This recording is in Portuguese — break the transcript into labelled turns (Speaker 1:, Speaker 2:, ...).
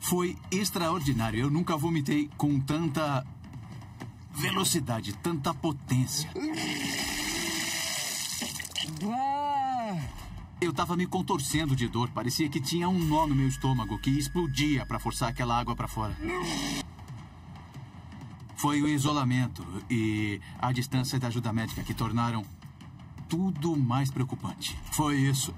Speaker 1: Foi extraordinário. Eu nunca vomitei com tanta velocidade, tanta potência. Eu estava me contorcendo de dor. Parecia que tinha um nó no meu estômago que explodia para forçar aquela água para fora. Foi o isolamento e a distância da ajuda médica que tornaram tudo mais preocupante. Foi isso.